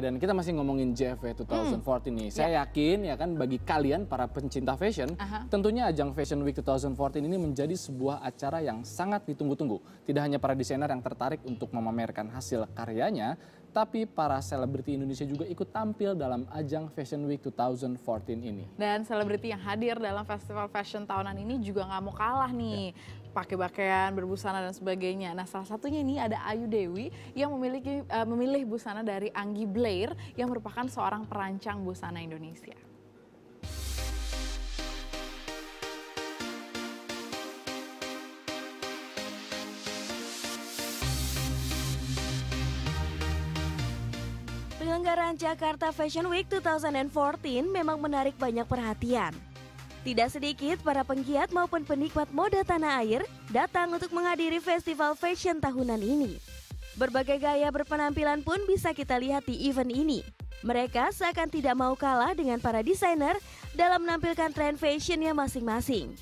Dan kita masih ngomongin JFW 2014 Hmm. nih. Saya yakin ya kan bagi kalian para pencinta fashion, Aha. tentunya ajang Fashion Week 2014 ini menjadi sebuah acara yang sangat ditunggu-tunggu. Tidak hanya para desainer yang tertarik untuk memamerkan hasil karyanya, tapi para selebriti Indonesia juga ikut tampil dalam ajang Fashion Week 2014 ini. Dan selebriti yang hadir dalam festival fashion tahunan ini juga nggak mau kalah nih. Pakai pakaian, berbusana dan sebagainya. Nah salah satunya ini ada Ayu Dewi yang memiliki eh, memilih busana dari Anggi Blair yang merupakan seorang perancang busana Indonesia. Penyelenggaraan Jakarta Fashion Week 2014 memang menarik banyak perhatian. Tidak sedikit para penggiat maupun penikmat mode tanah air datang untuk menghadiri festival fashion tahunan ini. Berbagai gaya berpenampilan pun bisa kita lihat di event ini. Mereka seakan tidak mau kalah dengan para desainer dalam menampilkan tren fashionnya masing-masing.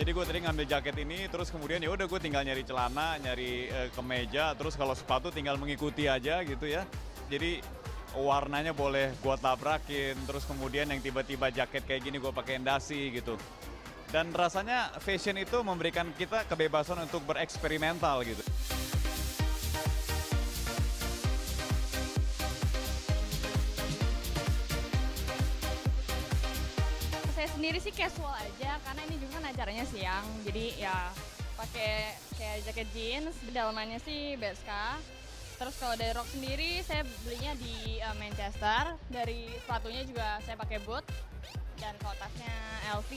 Jadi gue tadi ngambil jaket ini, terus kemudian ya udah gue tinggal nyari celana, nyari eh, kemeja, terus kalau sepatu tinggal mengikuti aja gitu ya. Jadi warnanya boleh gue tabrakin, terus kemudian yang tiba-tiba jaket kayak gini gue pakai dasi gitu. Dan rasanya fashion itu memberikan kita kebebasan untuk bereksperimental gitu. Sendiri sih casual aja karena ini juga kan acaranya siang. Jadi ya pakai kayak jaket jeans dalamannya sih Bershka terus kalau dari rok sendiri saya belinya di eh, Manchester. Dari sepatunya juga saya pakai boot. Dan kalau tasnya LV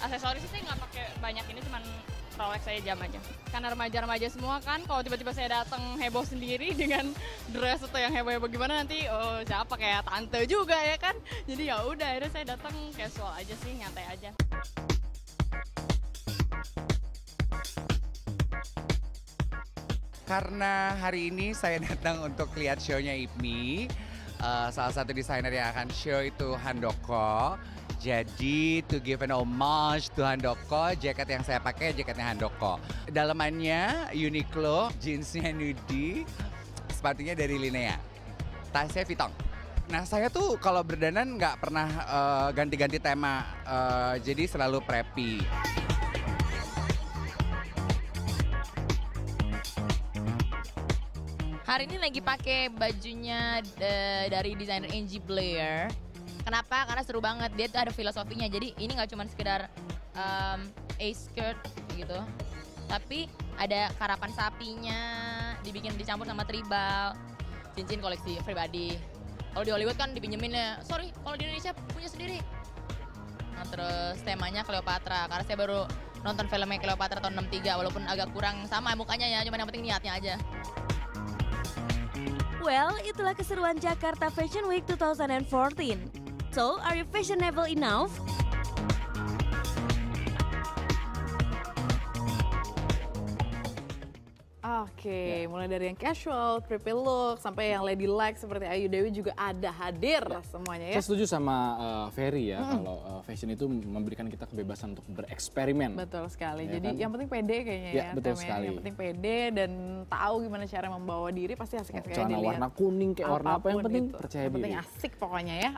aksesoris sih nggak pakai banyak ini cuman Rolex saya jam aja karena remaja-remaja semua kan kalau tiba-tiba saya datang heboh sendiri dengan dress atau yang heboh-heboh gimana nanti oh siapa kayak tante juga ya kan jadi ya udah akhirnya saya datang casual aja sih nyantai aja Karena hari ini saya datang untuk lihat show-nya IPMI. Eh, salah satu desainer yang akan show itu Handoko. Jadi to give an homage to Handoko, jaket yang saya pakai jaketnya Handoko. Dalamannya Uniqlo, jeansnya Nudi, sepatunya dari Linea. Tasnya Vuitton. Nah saya tuh kalau berdandan nggak pernah eh, ganti-ganti tema, eh, jadi selalu preppy. Hari ini lagi pakai bajunya eh, dari desainer Angie Blair. Kenapa? Karena seru banget. Dia tuh ada filosofinya. Jadi ini nggak cuma sekedar um, a skirt gitu, tapi ada karapan sapinya, dibikin dicampur sama tribal, cincin koleksi pribadi. Kalau di Hollywood kan dipinjemin ya. Sorry, kalau di Indonesia punya sendiri. Nah terus temanya Cleopatra. Karena saya baru nonton filmnya Cleopatra tahun 63 walaupun agak kurang sama mukanya ya, cuman yang penting niatnya aja. Well, itulah keseruan Jakarta Fashion Week 2014. So, are you fashionable enough? Oke, mulai dari yang casual, trippy look, sampai yang ladylike seperti Ayu Dewi juga ada hadir semuanya ya. Saya setuju sama uh, Ferry ya, kalau uh, fashion itu memberikan kita kebebasan untuk bereksperimen. Betul sekali. Ya Jadi kan? yang penting pede kayaknya Ya, ya. betul ya. sekali. Yang penting pede dan tahu gimana cara membawa diri pasti asik-asik aja Celana dilihat. warna kuning kayak warna apa yang penting itu. percaya yang penting diri. asik pokoknya ya.